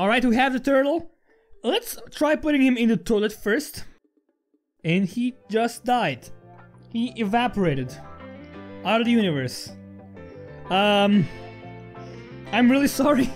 Alright, we have the turtle. Let's try putting him in the toilet first. And he just died. He evaporated. Out of the universe. Um... I'm really sorry.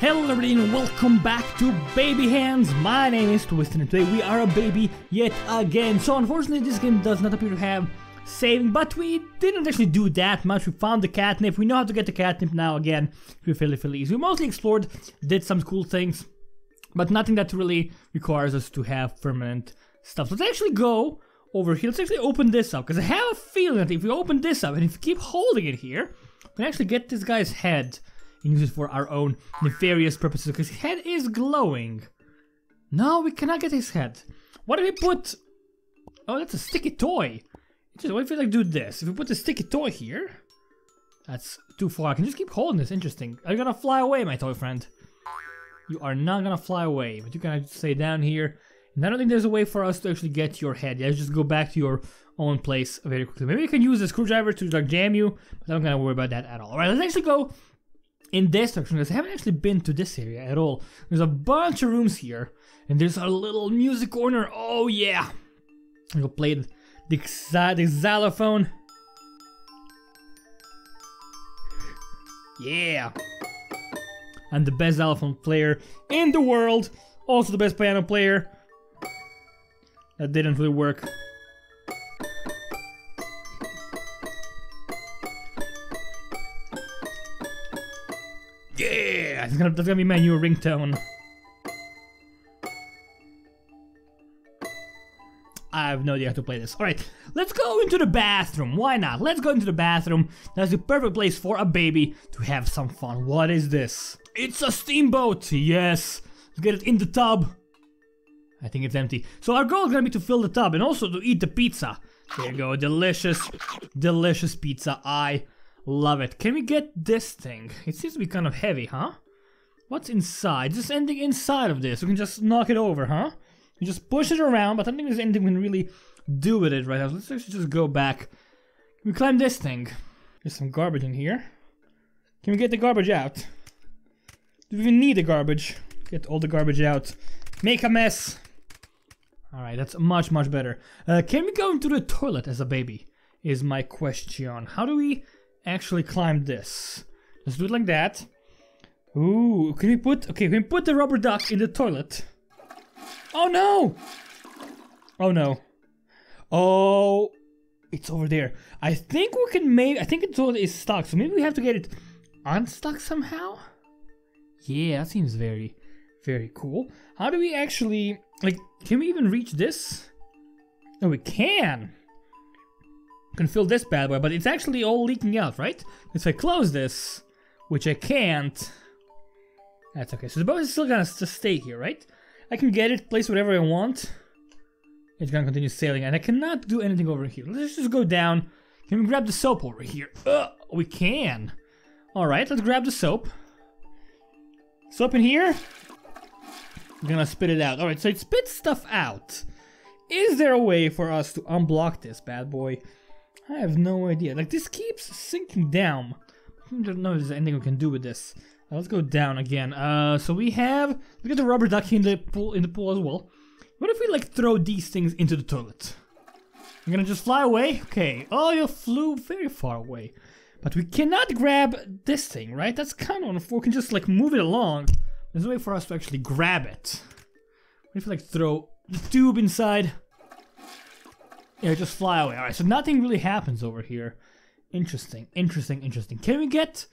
Hello everybody and welcome back to Baby Hands. My name is Twisted and today we are a baby yet again. So unfortunately this game does not appear to have saving, but we didn't actually do that much. We found the catnip, we know how to get the catnip now again. We're fairly, fairly easy. We mostly explored, did some cool things, but nothing that really requires us to have permanent stuff. Let's actually go over here. Let's actually open this up, because I have a feeling that if we open this up and if we keep holding it here, we can actually get this guy's head and use it for our own nefarious purposes because his head is glowing. No, we cannot get his head. What if we put... Oh, that's a sticky toy. Just, what if we like do this? If we put the sticky toy here... That's too far. I can just keep holding this. Interesting. Are you gonna fly away, my toy friend? You are not gonna fly away, but you can stay down here. And I don't think there's a way for us to actually get to your head. Yeah, just go back to your own place very quickly. Maybe we can use the screwdriver to like jam you, but I'm not gonna worry about that at all. Alright, let's actually go in this direction because I haven't actually been to this area at all. There's a bunch of rooms here, and there's a little music corner. Oh yeah, I'll play the, the, the xylophone. Yeah, I'm the best xylophone player in the world. Also the best piano player. That didn't really work. Yeah, that's gonna, that's gonna be my new ringtone. I have no idea how to play this. Alright, let's go into the bathroom. Why not? Let's go into the bathroom. That's the perfect place for a baby to have some fun. What is this? It's a steamboat. Yes. Let's get it in the tub. I think it's empty. So our goal is gonna be to fill the tub and also to eat the pizza. There you go. Delicious, delicious pizza. I Love it. Can we get this thing? It seems to be kind of heavy, huh? What's inside? Just anything inside of this. We can just knock it over, huh? You just push it around, but I don't think there's anything we can really do with it right now. Let's actually just go back. Can we climb this thing? There's some garbage in here. Can we get the garbage out? Do we even need the garbage? Get all the garbage out. Make a mess. Alright, that's much, much better. Uh, can we go into the toilet as a baby? Is my question. How do we actually climb this. Let's do it like that. Ooh, can we put, okay, can we put the rubber duck in the toilet? Oh no! Oh no. Oh, it's over there. I think we can maybe, I think it's, is stuck, so maybe we have to get it unstuck somehow? Yeah, that seems very, very cool. How do we actually, like, can we even reach this? No, we can can fill this bad boy, but it's actually all leaking out, right? If I close this, which I can't, that's okay. So the boat is still gonna stay here, right? I can get it, place whatever I want. It's gonna continue sailing, and I cannot do anything over here. Let's just go down. Can we grab the soap over here? Uh, we can. Alright, let's grab the soap. Soap in here. I'm gonna spit it out. Alright, so it spits stuff out. Is there a way for us to unblock this bad boy? I have no idea. Like, this keeps sinking down. I don't know if there's anything we can do with this. Let's go down again. Uh, so we have... Look at the rubber ducky in the pool, in the pool as well. What if we, like, throw these things into the toilet? You're gonna just fly away? Okay. Oh, you flew very far away. But we cannot grab this thing, right? That's kind of... We can just, like, move it along. There's no way for us to actually grab it. What if we, like, throw the tube inside? Yeah, just fly away. Alright, so nothing really happens over here. Interesting, interesting, interesting. Can we get...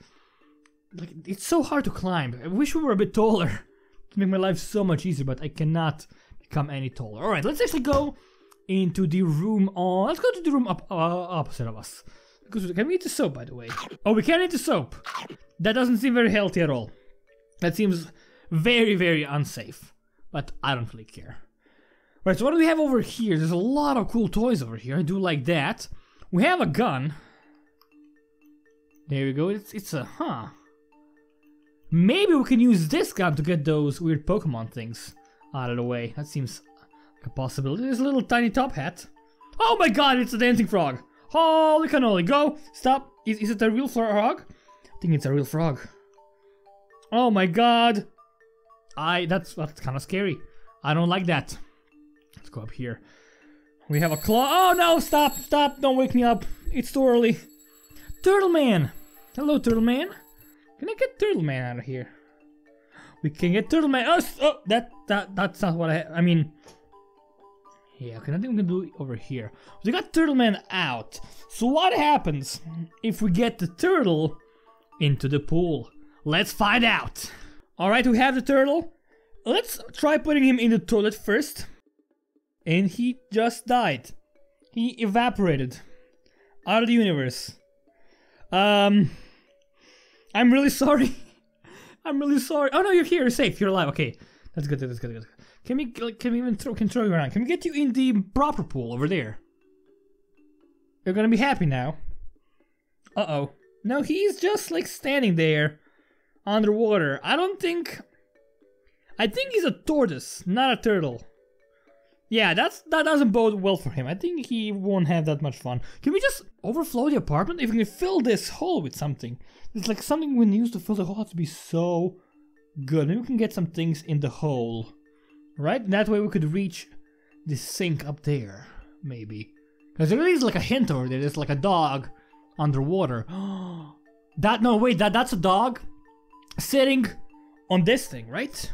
Like, it's so hard to climb. I wish we were a bit taller to make my life so much easier, but I cannot become any taller. Alright, let's actually go into the room on... Let's go to the room up, uh, opposite of us. Because Can we eat the soap, by the way? Oh, we can't eat the soap. That doesn't seem very healthy at all. That seems very, very unsafe. But I don't really care. Right, so what do we have over here? There's a lot of cool toys over here. I do like that. We have a gun. There we go. It's, it's a, huh. Maybe we can use this gun to get those weird Pokemon things out of the way. That seems like a possibility. There's a little tiny top hat. Oh my god, it's a dancing frog. Holy cannoli, go! Stop! Is, is it a real frog? I think it's a real frog. Oh my god! I, that's, that's kind of scary. I don't like that. Let's go up here. We have a claw. Oh no, stop, stop, don't wake me up. It's too early. Turtle Man! Hello, Turtle Man. Can I get Turtle Man out of here? We can get Turtle Man. Oh, oh that, that, that's not what I, I mean, yeah, okay, nothing we can do over here. We got Turtle Man out. So what happens if we get the turtle into the pool? Let's find out. Alright, we have the turtle. Let's try putting him in the toilet first. And he just died. He evaporated. Out of the universe. Um... I'm really sorry. I'm really sorry. Oh no, you're here, you're safe, you're alive. Okay, that's good, that's good, that's good. Can we can we even throw can throw you around? Can we get you in the proper pool over there? You're gonna be happy now. Uh oh. No, he's just like standing there underwater. I don't think. I think he's a tortoise, not a turtle. Yeah, that's that doesn't bode well for him. I think he won't have that much fun. Can we just overflow the apartment? If we can fill this hole with something. It's like something we use to fill the hole has to be so good. Maybe we can get some things in the hole. Right? That way we could reach the sink up there, maybe. Because there is like a hint over there. There's like a dog underwater. that, no, wait, that that's a dog sitting on this thing, right?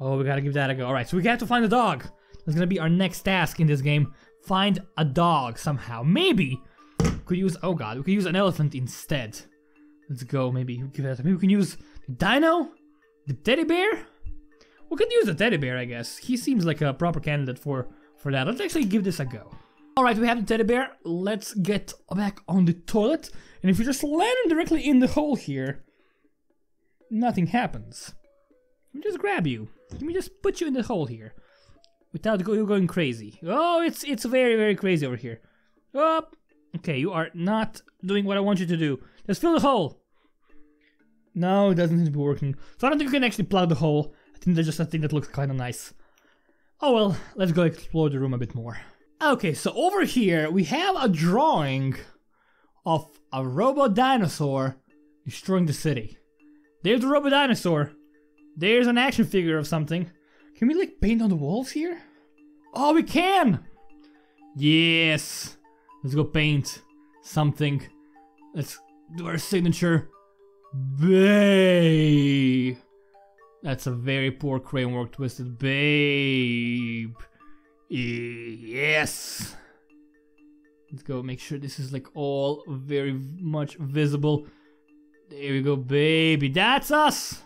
Oh, we gotta give that a go. Alright, so we have to find a dog. That's gonna be our next task in this game. Find a dog somehow. Maybe we could use, oh god, we could use an elephant instead. Let's go, maybe, maybe we can use the dino? The teddy bear? We could use the teddy bear, I guess. He seems like a proper candidate for, for that. Let's actually give this a go. Alright, we have the teddy bear. Let's get back on the toilet. And if you just land him directly in the hole here, nothing happens. Let me just grab you. Let me just put you in the hole here. Without go going crazy. Oh, it's it's very, very crazy over here. Oh, okay, you are not doing what I want you to do. Just fill the hole. No, it doesn't seem to be working. So I don't think you can actually plug the hole. I think that's just a thing that looks kind of nice. Oh well, let's go explore the room a bit more. Okay, so over here we have a drawing of a robot dinosaur destroying the city. There's a robot dinosaur. There's an action figure of something. Can we like paint on the walls here? Oh, we can! Yes! Let's go paint something. Let's do our signature. Bay. That's a very poor crane work, Twisted Babe. Yes. Let's go make sure this is like all very much visible. There we go, baby. That's us.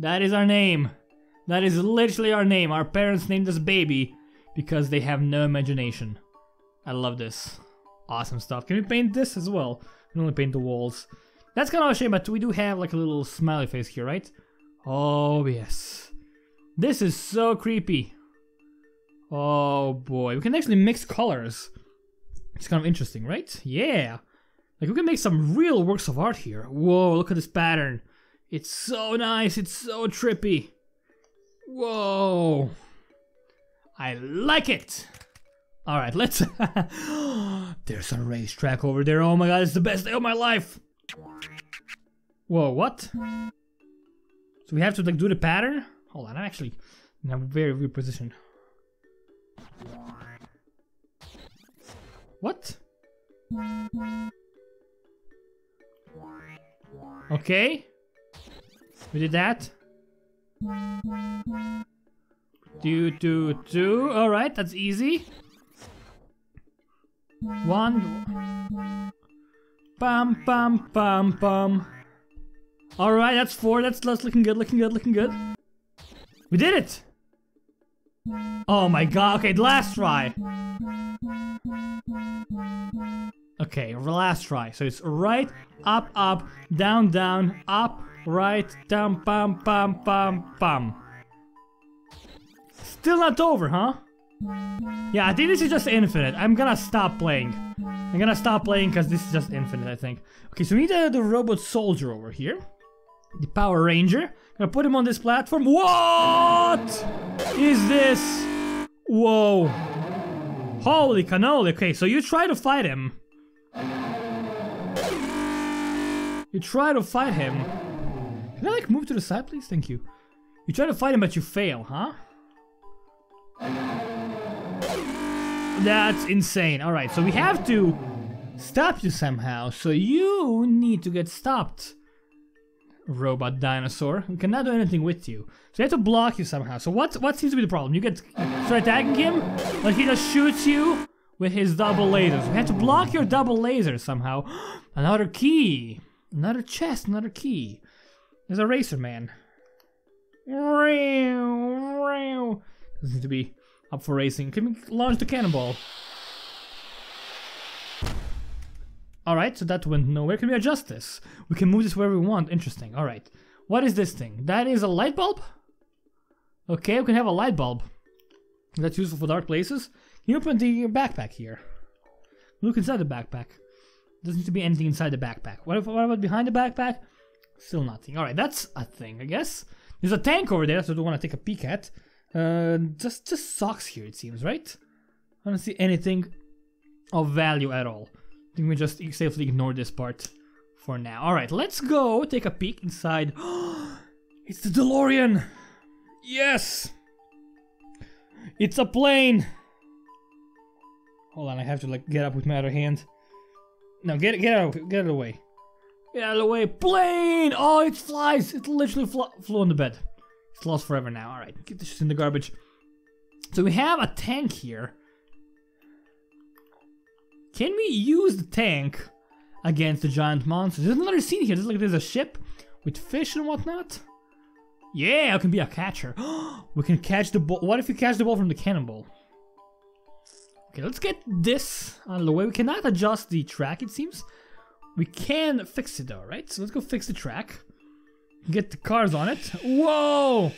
That is our name. That is literally our name. Our parents named us baby because they have no imagination. I love this. Awesome stuff. Can we paint this as well? We can only paint the walls. That's kind of a shame, but we do have like a little smiley face here, right? Oh, yes. This is so creepy. Oh boy, we can actually mix colors. It's kind of interesting, right? Yeah. Like we can make some real works of art here. Whoa, look at this pattern. It's so nice, it's so trippy. Whoa. I like it. All right, let's. There's a racetrack over there. Oh my god, it's the best day of my life. Whoa, what? So we have to like do the pattern? Hold on, I'm actually in a very weird position. What? Okay. We did that. Do, do, do. Alright, that's easy. One. Bum, bum, bum, bum. Alright, that's four. That's, that's looking good, looking good, looking good. We did it! Oh my god, okay, last try. Okay, last try. So it's right, up, up, down, down, up, right, down, bum, bum, bum, bum. Still not over, huh? Yeah, I think this is just infinite. I'm gonna stop playing. I'm gonna stop playing because this is just infinite, I think. Okay, so we need uh, the robot soldier over here. The Power Ranger. Gonna put him on this platform. What is this? Whoa. Holy cannoli. Okay, so you try to fight him. You try to fight him. Can I like move to the side, please? Thank you. You try to fight him, but you fail, huh? That's insane. Alright, so we have to stop you somehow. So you need to get stopped. Robot dinosaur. We cannot do anything with you. So we have to block you somehow. So what what seems to be the problem? You get start attacking him, but he just shoots you with his double lasers. We have to block your double laser somehow. another key. Another chest, another key. There's a racer man. Doesn't seem to be up for racing. Can we launch the cannonball? Alright, so that went nowhere. Can we adjust this? We can move this wherever we want. Interesting. Alright. What is this thing? That is a light bulb? Okay, we can have a light bulb. That's useful for dark places. Can you open the backpack here? Look inside the backpack. Doesn't seem to be anything inside the backpack. What, if, what about behind the backpack? Still nothing. Alright, that's a thing, I guess. There's a tank over there, so I don't want to take a peek at. Uh, just, just socks here, it seems, right? I don't see anything of value at all. I think we just safely ignore this part for now. Alright, let's go take a peek inside. it's the DeLorean! Yes! It's a plane! Hold on, I have to like get up with my other hand. No, get it, get out, get out of the way. Get out of the way, plane! Oh, it flies! It literally fl flew on the bed. Lost forever now. All right, get this in the garbage. So we have a tank here. Can we use the tank against the giant monsters? There's another scene here. Just like there's a ship with fish and whatnot. Yeah, I can be a catcher. we can catch the ball. What if we catch the ball from the cannonball? Okay, let's get this out of the way. We cannot adjust the track, it seems. We can fix it though, right? So let's go fix the track. Get the cars on it. Whoa!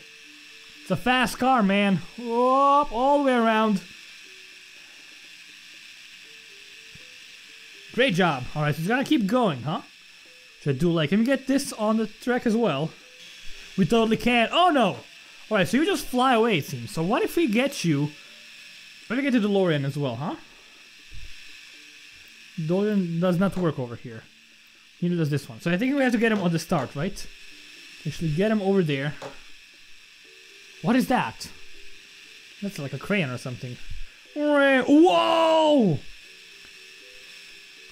It's a fast car, man. Whoop, all the way around. Great job. Alright, so it's gonna keep going, huh? Should I do like, can we get this on the track as well? We totally can. Oh no! Alright, so you just fly away, it seems. So what if we get you... Let me get to the DeLorean as well, huh? DeLorean does not work over here. He does this one. So I think we have to get him on the start, right? Actually get him over there. What is that? That's like a crayon or something. Whoa!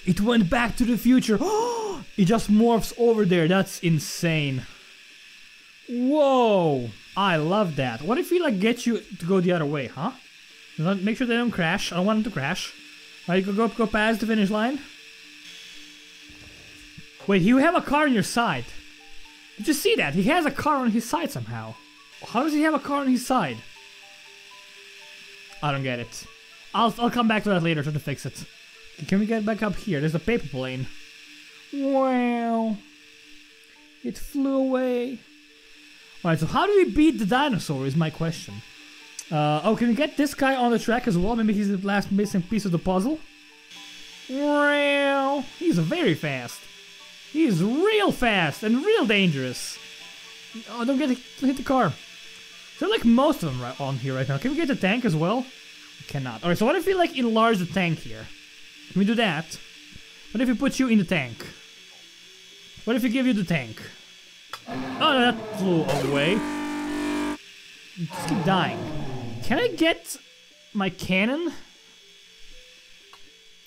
It went back to the future. it just morphs over there. That's insane. Whoa! I love that. What if we like get you to go the other way, huh? Make sure they don't crash. I don't want them to crash. Alright, go, go, go past the finish line. Wait, you have a car on your side. Did you see that? He has a car on his side somehow. How does he have a car on his side? I don't get it. I'll, I'll come back to that later, try to fix it. Can we get back up here? There's a paper plane. Wow. It flew away. Alright, so how do we beat the dinosaur is my question. Uh, oh, can we get this guy on the track as well? Maybe he's the last missing piece of the puzzle. Wow. He's very fast. He's real fast and real dangerous. Oh, don't get hit the car. Are like most of them right on here right now. Can we get the tank as well? We cannot. Alright, so what if we like enlarge the tank here? Can we do that? What if we put you in the tank? What if we give you the tank? Oh, that flew away. Just keep dying. Can I get my cannon?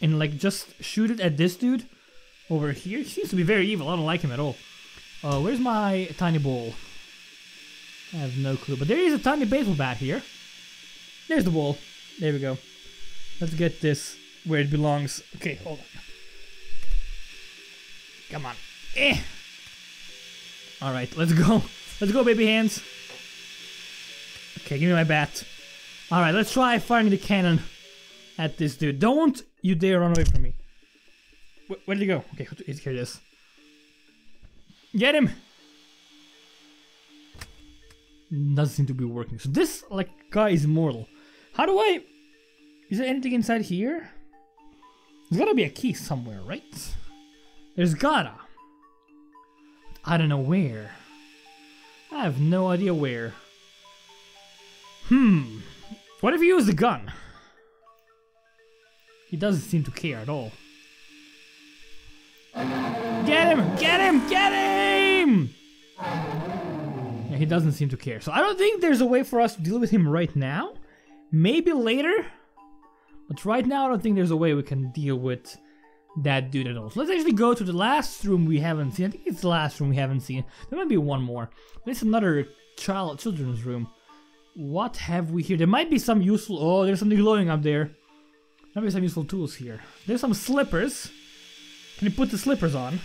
And like just shoot it at this dude? Over here? He seems to be very evil. I don't like him at all. Uh, where's my tiny ball? I have no clue. But there is a tiny baseball bat here. There's the ball. There we go. Let's get this where it belongs. Okay, hold on. Come on. Eh. Alright, let's go. Let's go, baby hands. Okay, give me my bat. Alright, let's try firing the cannon at this dude. Don't you dare run away from me. Where, where did he go? Okay, here it is. Get him! Doesn't seem to be working. So this like guy is immortal. How do I... Is there anything inside here? There's gotta be a key somewhere, right? There's gotta. I don't know where. I have no idea where. Hmm. What if you use the gun? He doesn't seem to care at all. Get him! Get him! Get him! Yeah, he doesn't seem to care. So I don't think there's a way for us to deal with him right now. Maybe later. But right now, I don't think there's a way we can deal with that dude at all. So let's actually go to the last room we haven't seen. I think it's the last room we haven't seen. There might be one more. There's another child children's room. What have we here? There might be some useful... Oh, there's something glowing up there. There might be some useful tools here. There's some slippers. Can you put the slippers on?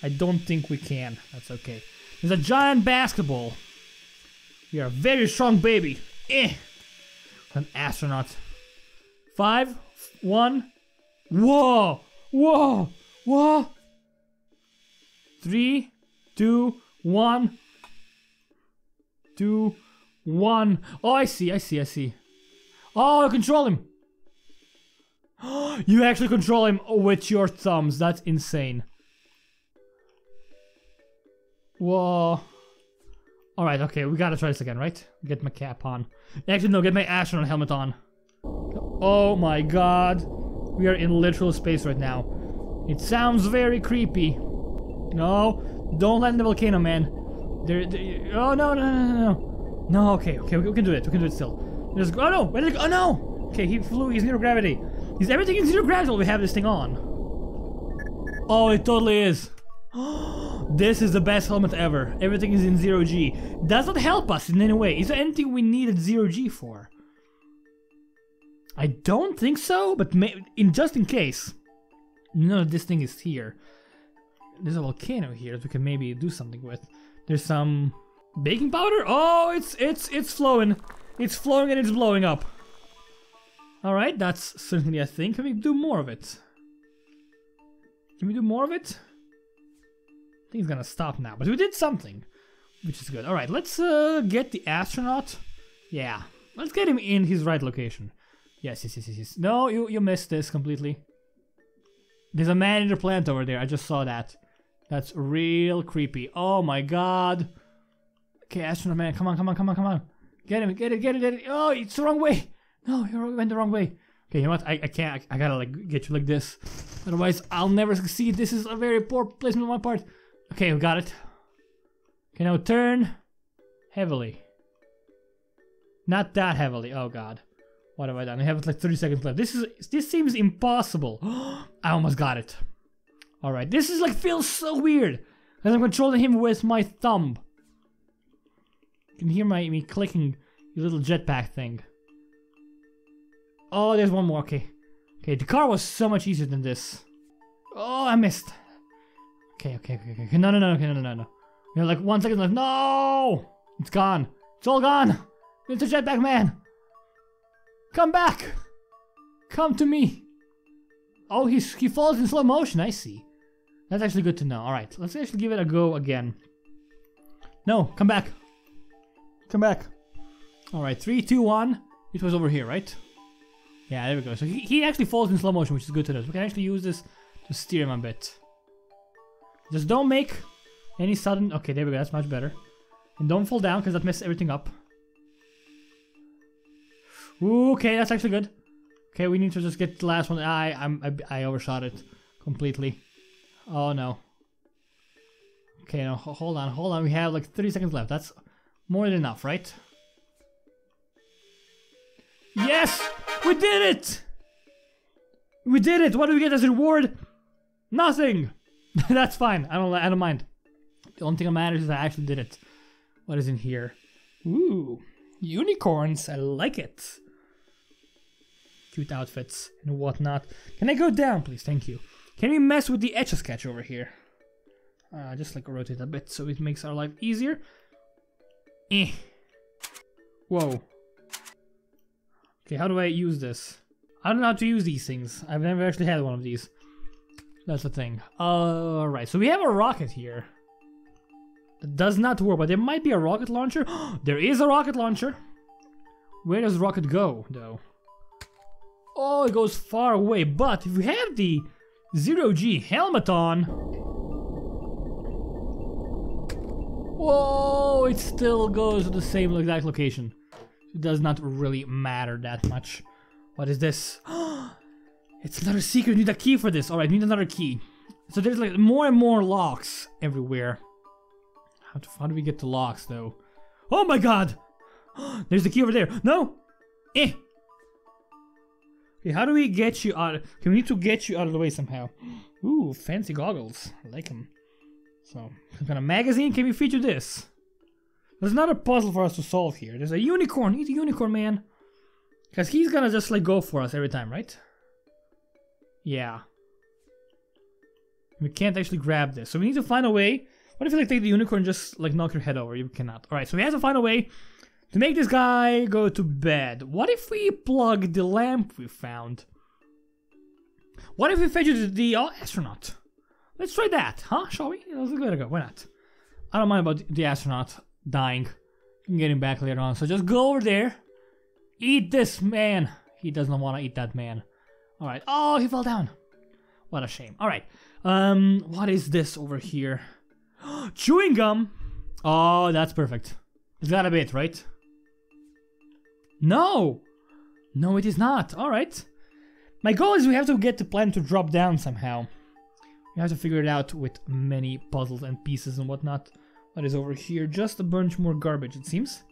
I don't think we can. That's okay. There's a giant basketball. You're a very strong baby. Eh. An astronaut. Five, one. Whoa! Whoa! Whoa! Three, two, one. Two, one. Oh, I see, I see, I see. Oh, I control him. you actually control him with your thumbs. That's insane. Whoa. Alright, okay, we gotta try this again, right? Get my cap on. Actually, no, get my astronaut helmet on. Oh my god. We are in literal space right now. It sounds very creepy. No, don't land the volcano, man. There, there, oh no, no, no, no, no. No, okay, okay, we, we can do it. We can do it still. Just, oh no, where did it go? Oh no! Okay, he flew, he's zero gravity. Is everything in zero gravity while we have this thing on? Oh, it totally is. this is the best helmet ever. Everything is in zero G. Does not help us in any way. Is there anything we needed zero G for? I don't think so, but in just in case. You No, this thing is here. There's a volcano here that we can maybe do something with. There's some baking powder. Oh, it's it's it's flowing. It's flowing and it's blowing up. All right, that's certainly a thing. Can we do more of it? Can we do more of it? I think it's gonna stop now, but we did something, which is good. All right, let's uh, get the astronaut. Yeah, let's get him in his right location. Yes, yes, yes, yes, yes. No, you, you missed this completely. There's a man in the plant over there. I just saw that. That's real creepy. Oh my god. Okay, astronaut man, come on, come on, come on, come on. Get him, get it, get it, get it. Oh, it's the wrong way. No, you went the wrong way. Okay, you know what? I, I can't. I, I, gotta like get you like this. Otherwise, I'll never succeed. This is a very poor placement on my part. Okay, we got it. Okay, now turn heavily. Not that heavily. Oh god. What have I done? I have like 30 seconds left. This is this seems impossible. I almost got it. Alright, this is like feels so weird. Because I'm controlling him with my thumb. You can hear my me clicking your little jetpack thing. Oh, there's one more. Okay. Okay, the car was so much easier than this. Oh, I missed. Okay, okay, okay, okay. No, no, no, okay, no, no, no, no. We have like one second left. No! It's gone. It's all gone. A jetpack man. Come back! Come to me! Oh, he's, he falls in slow motion, I see. That's actually good to know. Alright, let's actually give it a go again. No, come back. Come back. Alright, three, two, one. It was over here, right? Yeah, there we go. So he, he actually falls in slow motion, which is good to know. We can actually use this to steer him a bit. Just don't make any sudden... Okay, there we go. That's much better. And don't fall down, because that messes everything up. Okay, that's actually good. Okay, we need to just get the last one. I I'm I, I overshot it completely. Oh no. Okay, no, hold on, hold on. We have like 30 seconds left. That's more than enough, right? Yes! We did it! We did it! What do we get as a reward? Nothing! That's fine. I don't I don't mind. The only thing that matters is I actually did it. What is in here? Ooh. Unicorns, I like it cute outfits and whatnot. Can I go down, please? Thank you. Can we mess with the Etch-a-Sketch over here? Uh, just like rotate a bit so it makes our life easier. Eh. Whoa. Okay, how do I use this? I don't know how to use these things. I've never actually had one of these. That's the thing. Alright, so we have a rocket here. It does not work, but there might be a rocket launcher. there is a rocket launcher. Where does rocket go, though? Oh, it goes far away, but if we have the zero G helmet on... Whoa, it still goes to the same exact location. Does not really matter that much. What is this? it's another secret, need a key for this. Alright, need another key. So there's like more and more locks everywhere. How, to, how do we get the locks though? Oh my god! There's the key over there. No! Eh! Okay, how do we get you out? Okay, we need to get you out of the way somehow. Ooh, fancy goggles. I like them. So, some kind of magazine? Can we feature this? There's not a puzzle for us to solve here. There's a unicorn. He's a unicorn, man. Because he's gonna just like go for us every time, right? Yeah. We can't actually grab this. So we need to find a way. What if you like take the unicorn and just like knock your head over? You cannot. Alright, so we have to find a way to make this guy go to bed. What if we plug the lamp we found? What if we fetch the, the uh, astronaut? Let's try that, huh? Shall we? Let's go. Why not? I don't mind about the astronaut dying. can get him back later on. So just go over there. Eat this man. He does not want to eat that man. Alright. Oh, he fell down. What a shame. Alright. Um, what is this over here? Chewing gum. Oh, that's perfect. It's got a bit, right? No. No, it is not. Alright. My goal is we have to get the plant to drop down somehow. We have to figure it out with many puzzles and pieces and whatnot. What is over here? Just a bunch more garbage, it seems.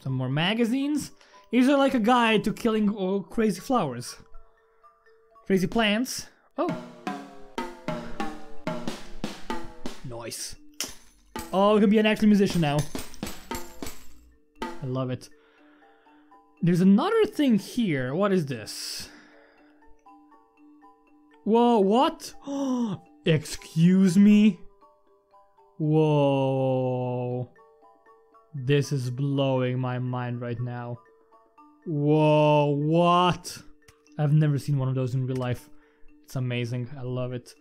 Some more magazines. Is there like a guide to killing oh, crazy flowers? Crazy plants. Oh. Nice. Oh, I can be an actual musician now. I love it. There's another thing here. What is this? Whoa, what? Excuse me? Whoa. This is blowing my mind right now. Whoa, what? I've never seen one of those in real life. It's amazing. I love it.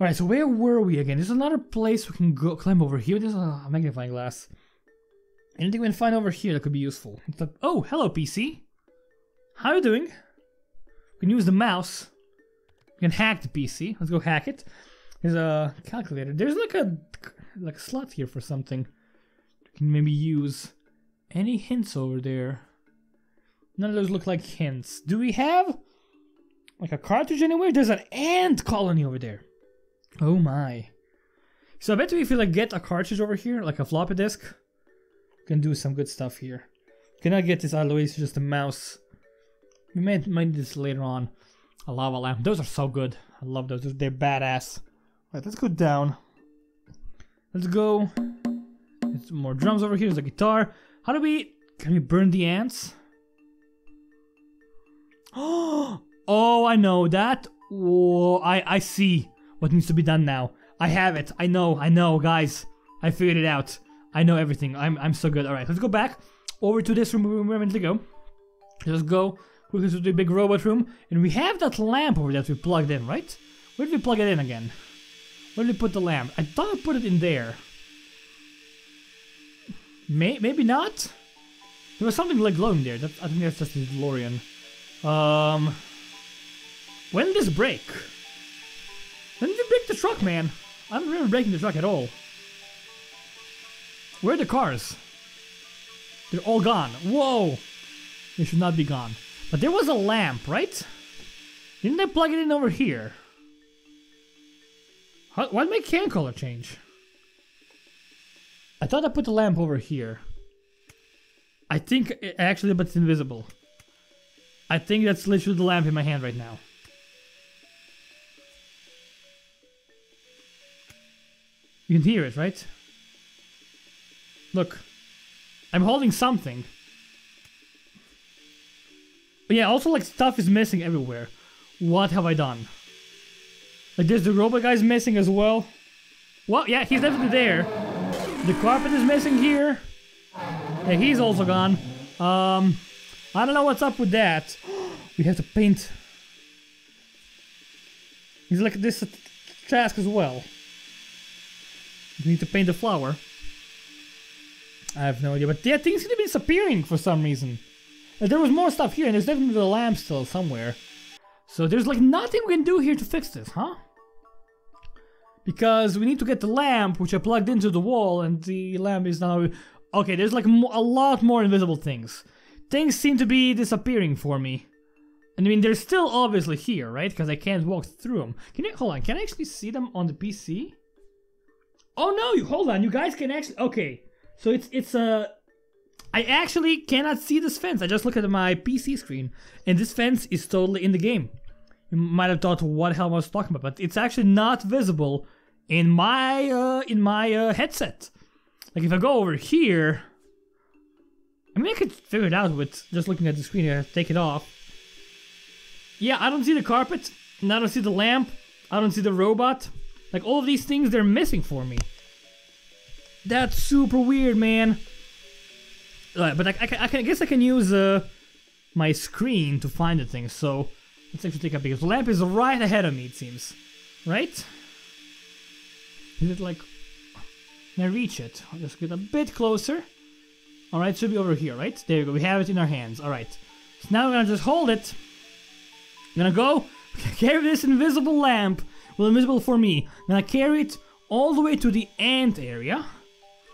Alright, so where were we again? There's another place we can go climb over here. There's a magnifying glass. Anything we can find over here that could be useful? oh, hello PC. How are you doing? We can use the mouse. We can hack the PC. Let's go hack it. There's a uh, calculator. There's like a like a slot here for something. We can maybe use any hints over there. None of those look like hints. Do we have like a cartridge anywhere? There's an ant colony over there. Oh my. So I bet if we like get a cartridge over here, like a floppy disk, can do some good stuff here. Cannot get this out of the way, it's just a mouse. We might, might need this later on. A lava lamp. Those are so good. I love those. They're badass. Alright, let's go down. Let's go. There's more drums over here. There's a guitar. How do we... Can we burn the ants? Oh, I know that. Oh, I, I see what needs to be done now. I have it. I know. I know, guys. I figured it out. I know everything. I'm, I'm so good. All right, let's go back over to this room where we were meant to go. Let's go to the big robot room. And we have that lamp over there that we plugged in, right? Where did we plug it in again? Where did we put the lamp? I thought I put it in there. May maybe not? There was something like glowing there. That, I think that's just the DeLorean. Um, when did this break? When did you break the truck, man? I don't remember breaking the truck at all. Where are the cars? They're all gone. Whoa! They should not be gone. But there was a lamp, right? Didn't I plug it in over here? How, why did my can color change? I thought I put the lamp over here. I think it actually, but it's invisible. I think that's literally the lamp in my hand right now. You can hear it, right? Look. I'm holding something. But yeah, also like stuff is missing everywhere. What have I done? Like there's the robot guy's missing as well. Well, yeah, he's definitely there. The carpet is missing here. Yeah, he's also gone. Um, I don't know what's up with that. we have to paint. He's like this task as well. We need to paint the flower. I have no idea, but yeah, things seem to be disappearing for some reason. there was more stuff here, and there's definitely the lamp still somewhere. So there's like nothing we can do here to fix this, huh? Because we need to get the lamp, which I plugged into the wall, and the lamp is now... Okay, there's like a lot more invisible things. Things seem to be disappearing for me. And I mean, they're still obviously here, right? Because I can't walk through them. Can you hold on? Can I actually see them on the PC? Oh no! You hold on. You guys can actually. Okay, so it's it's a. I actually cannot see this fence. I just look at my PC screen, and this fence is totally in the game. You might have thought what hell I was talking about, but it's actually not visible in my uh, in my uh, headset. Like if I go over here, I mean I could figure it out with just looking at the screen here. Take it off. Yeah, I don't see the carpet, and I don't see the lamp. I don't see the robot. Like all of these things, they're missing for me. That's super weird, man. But I, I, I guess I can use uh, my screen to find the things. So let's actually take a because the lamp is right ahead of me. It seems, right? Is it like? Can I reach it? I'll just get a bit closer. All right, should be over here, right? There you go. We have it in our hands. All right. So now we're gonna just hold it. I'm gonna go carry this invisible lamp. Well, invisible for me. I'm gonna carry it all the way to the ant area.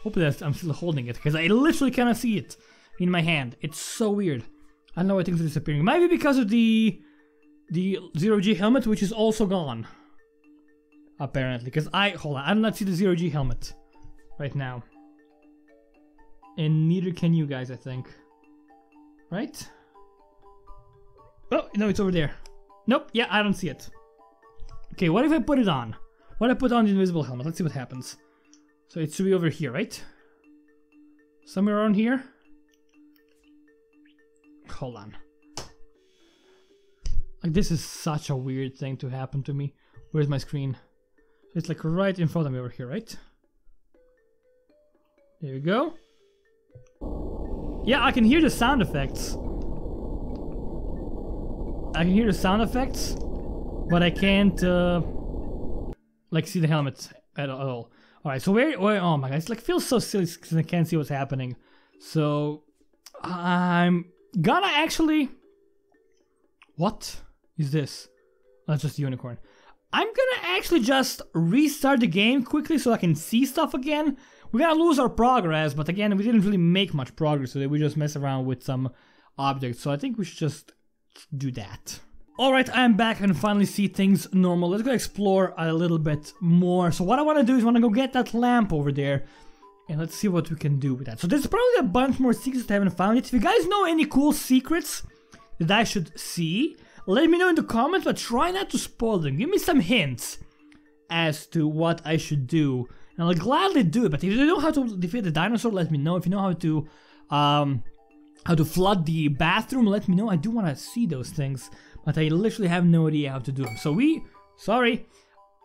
Hopefully I'm still holding it because I literally cannot see it in my hand. It's so weird. I don't know why things are disappearing. Maybe because of the the zero G helmet, which is also gone. Apparently, because I hold on, I do not see the zero G helmet right now, and neither can you guys. I think, right? Oh no, it's over there. Nope. Yeah, I don't see it. Okay, what if I put it on? What if I put on the invisible helmet? Let's see what happens. So it should be over here, right? Somewhere around here? Hold on. Like, this is such a weird thing to happen to me. Where's my screen? It's like right in front of me over here, right? There we go. Yeah, I can hear the sound effects. I can hear the sound effects, but I can't, uh, like, see the helmets at all. Alright, so where, where, oh my god, it's like, feels so silly because I can't see what's happening. So, I'm gonna actually, what is this? That's just unicorn. I'm gonna actually just restart the game quickly so I can see stuff again. We're gonna lose our progress, but again, we didn't really make much progress today. We just mess around with some objects, so I think we should just do that. Alright, I'm back and finally see things normal. Let's go explore a little bit more. So what I want to do is want to go get that lamp over there. And let's see what we can do with that. So there's probably a bunch more secrets that I haven't found yet. If you guys know any cool secrets that I should see, let me know in the comments, but try not to spoil them. Give me some hints as to what I should do. And I'll gladly do it. But if you know how to defeat the dinosaur, let me know. If you know how to um, how to flood the bathroom, let me know. I do want to see those things but I literally have no idea how to do them. So we, sorry,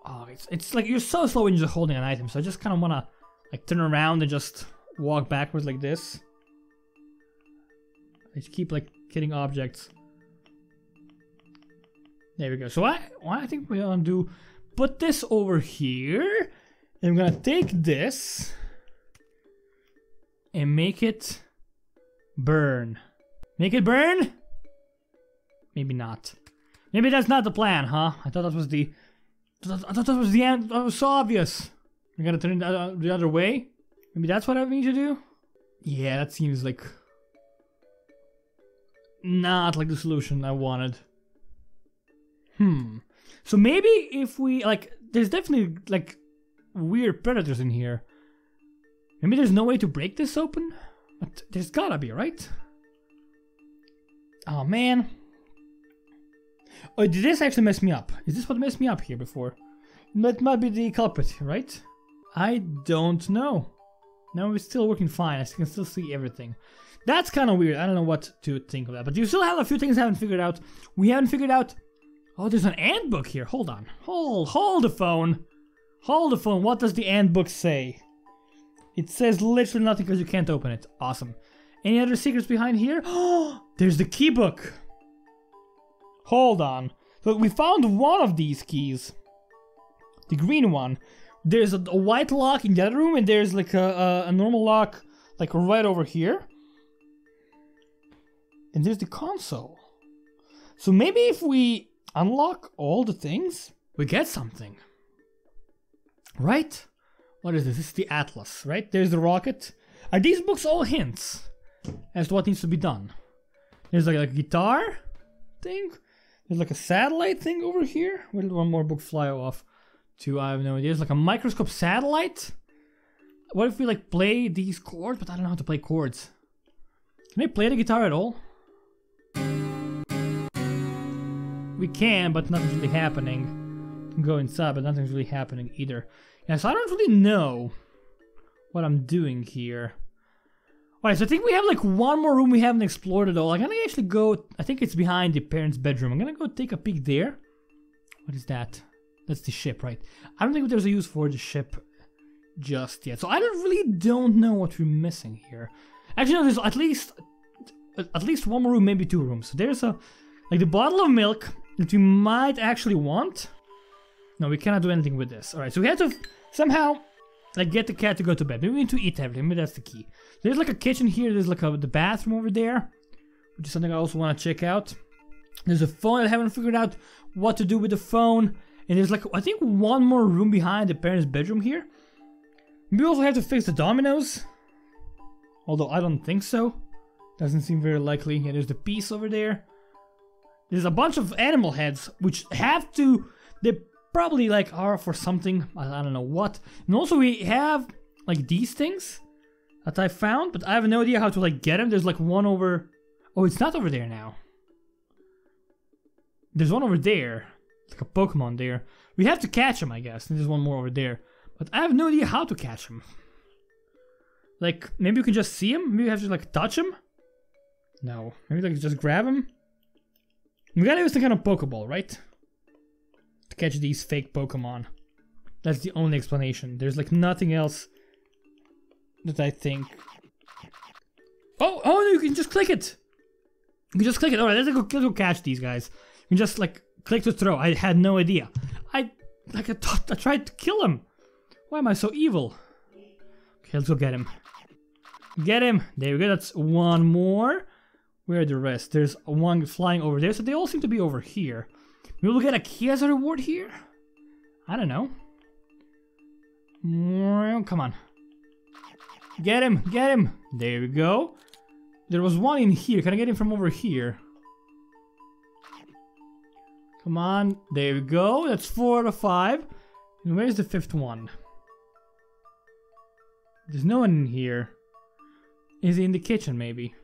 oh, it's, it's like you're so slow when you're just holding an item, so I just kind of want to like turn around and just walk backwards like this. I just keep like hitting objects. There we go. So I, I think we're gonna do, put this over here, and I'm gonna take this and make it burn. Make it burn? Maybe not. Maybe that's not the plan, huh? I thought that was the... I thought that was the end. That was so obvious. We gotta turn it the other way? Maybe that's what I need to do? Yeah, that seems like... Not like the solution I wanted. Hmm. So maybe if we, like, there's definitely, like, weird predators in here. Maybe there's no way to break this open? But there's gotta be, right? Oh, man. Oh, did this actually mess me up? Is this what messed me up here before? That might be the culprit, right? I don't know. Now it's still working fine. I can still see everything. That's kind of weird. I don't know what to think of that. But you still have a few things I haven't figured out. We haven't figured out... Oh, there's an ant book here. Hold on. Hold, hold the phone. Hold the phone. What does the ant book say? It says literally nothing because you can't open it. Awesome. Any other secrets behind here? Oh, there's the key book. Hold on. So we found one of these keys. The green one. There's a, a white lock in the other room and there's like a, a, a normal lock like right over here. And there's the console. So maybe if we unlock all the things, we get something. Right? What is this? This is the Atlas, right? There's the rocket. Are these books all hints as to what needs to be done? There's like a guitar, thing. There's like a satellite thing over here. Where did one more book fly off? To I have no idea. It's like a microscope satellite. What if we like play these chords? But I don't know how to play chords. Can I play the guitar at all? We can, but nothing's really happening. Go inside, but nothing's really happening either. Yeah, so I don't really know what I'm doing here. Alright, so I think we have like one more room we haven't explored at all. I'm gonna actually go, I think it's behind the parents' bedroom. I'm gonna go take a peek there. What is that? That's the ship, right? I don't think there's a use for the ship just yet. So I don't really don't know what we're missing here. Actually, no, there's at least at least one more room, maybe two rooms. So there's a like the bottle of milk that we might actually want. No, we cannot do anything with this. All right, so we have to somehow like get the cat to go to bed. Maybe we need to eat everything. Maybe that's the key. There's like a kitchen here. There's like a, the bathroom over there, which is something I also want to check out. There's a phone. I haven't figured out what to do with the phone. And there's like I think one more room behind the parents' bedroom here. We also have to fix the dominoes. Although I don't think so. Doesn't seem very likely. Yeah, there's the piece over there. There's a bunch of animal heads which have to they probably like are for something. I, don't know what. And also we have like these things that I found, but I have no idea how to like get them. There's like one over Oh, it's not over there now. There's one over there. Like a Pokemon there. We have to catch him, I guess. And there's one more over there. But I have no idea how to catch him. Like, maybe you can just see him? Maybe you have to, like, touch him? No. Maybe, like, just grab him? We gotta use the kind of Pokeball, right? To catch these fake Pokemon. That's the only explanation. There's, like, nothing else that I think... Oh, oh, no, you can just click it! You can just click it. Alright, let's go, let's go catch these guys. You can just, like, click to throw. I had no idea. I, like, I thought I tried to kill him. Why am I so evil? Okay, let's go get him. Get him! There we go, that's one more. Where are the rest? There's one flying over there, so they all seem to be over here. Maybe we'll get a key as a reward here? I don't know. Come on. Get him! Get him! There we go. There was one in here. Can I get him from over here? Come on. There we go. That's four out of five. And where's the fifth one? There's no one in here. Is he in the kitchen, maybe?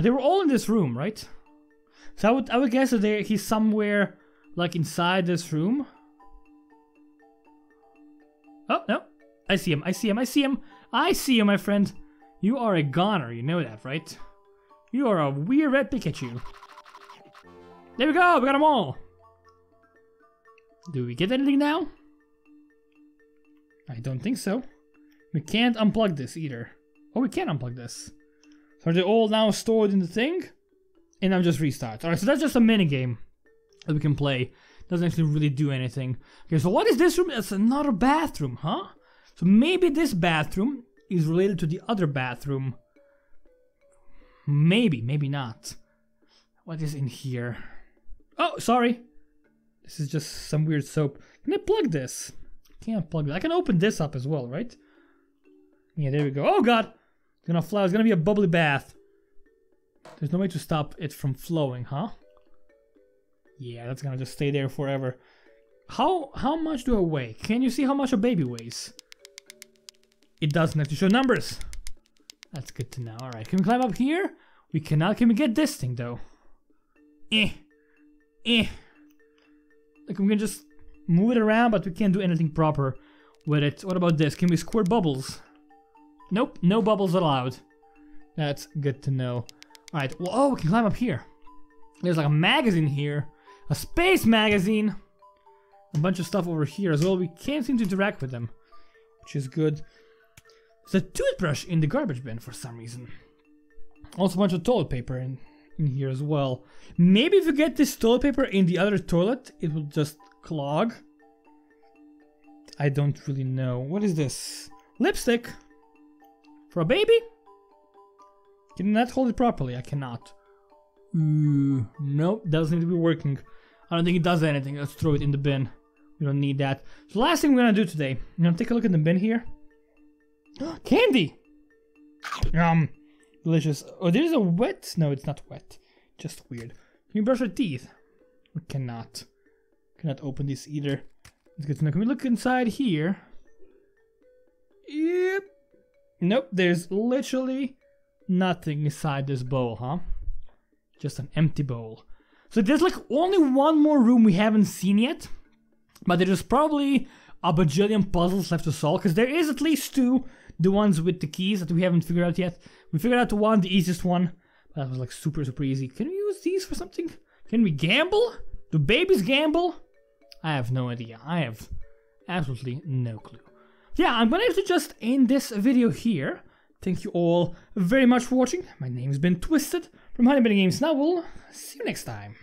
They were all in this room, right? So I would, I would guess that there, he's somewhere, like, inside this room. Oh, no. I see him, I see him, I see him. I see you, my friend. You are a goner, you know that, right? You are a weird red Pikachu. There we go, we got them all. Do we get anything now? I don't think so. We can't unplug this either. Oh, we can unplug this. So they're they all now stored in the thing? And now just restart. Alright, so that's just a mini game that we can play. Doesn't actually really do anything. Okay, so what is this room? That's another bathroom, huh? So maybe this bathroom is related to the other bathroom. Maybe, maybe not. What is in here? Oh, sorry. This is just some weird soap. Can I plug this? Can't plug it. I can open this up as well, right? Yeah, there we go. Oh god! It's gonna flow. It's gonna be a bubbly bath. There's no way to stop it from flowing, huh? Yeah, that's gonna just stay there forever. How how much do I weigh? Can you see how much a baby weighs? It doesn't have to show numbers. That's good to know. Alright, can we climb up here? We cannot. Can we get this thing, though? Eh. Eh. Like, we can just move it around, but we can't do anything proper with it. What about this? Can we squirt bubbles? Nope, no bubbles allowed. That's good to know. Alright, well, oh, we can climb up here. There's like a magazine here. A space magazine. A bunch of stuff over here as well. We can't seem to interact with them, which is good. There's a toothbrush in the garbage bin for some reason. Also a bunch of toilet paper in, in here as well. Maybe if you get this toilet paper in the other toilet, it will just clog. I don't really know. What is this? Lipstick? For a baby? Can I not hold it properly? I cannot. Ooh, nope, doesn't need to be working. I don't think it does anything. Let's throw it in the bin. We don't need that. So last thing we're gonna do today, I'm gonna take a look at the bin here. Candy! Um, delicious. Oh, there's a wet. No, it's not wet. Just weird. Can you brush your teeth? We cannot. Cannot open this either. Let's get to know. Can we look inside here? Yep. Nope, there's literally nothing inside this bowl, huh? Just an empty bowl. So there's like only one more room we haven't seen yet. But there's probably a bajillion puzzles left to solve. Because there is at least two. The ones with the keys that we haven't figured out yet. We figured out the one, the easiest one. That was like super, super easy. Can we use these for something? Can we gamble? Do babies gamble? I have no idea. I have absolutely no clue. Yeah, I'm have to just end this video here. Thank you all very much for watching. My name's been Twisted from Honey Games. Now we'll see you next time.